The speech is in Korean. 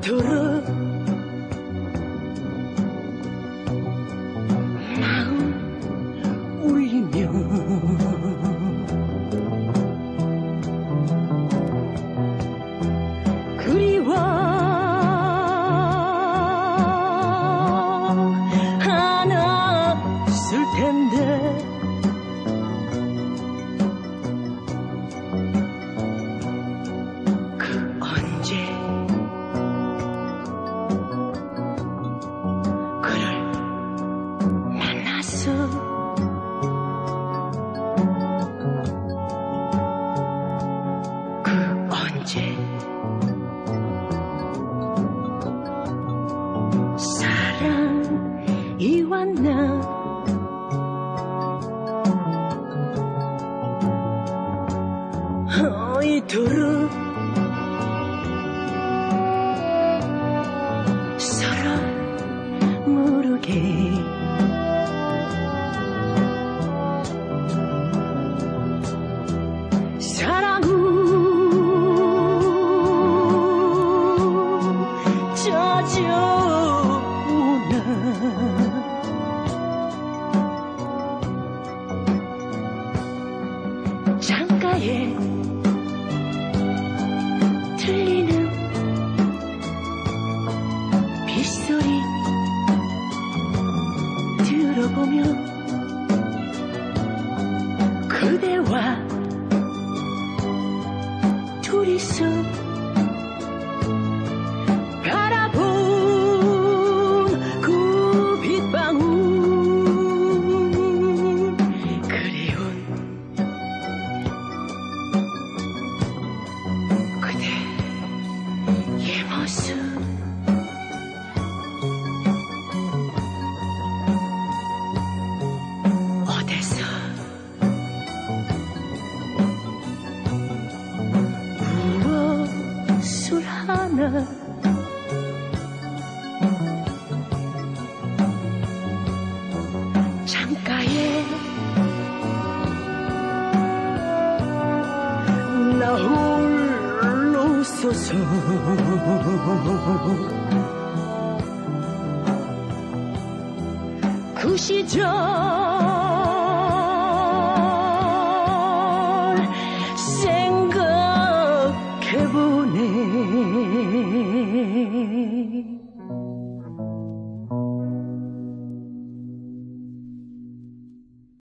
이 언제 사랑이 왔나? 어, 이토록 서로 모르게 창가에 들리는 빗소리 들어보면 그대와 둘이서 모습 어디서? 무엇을 하나 서서 그 시절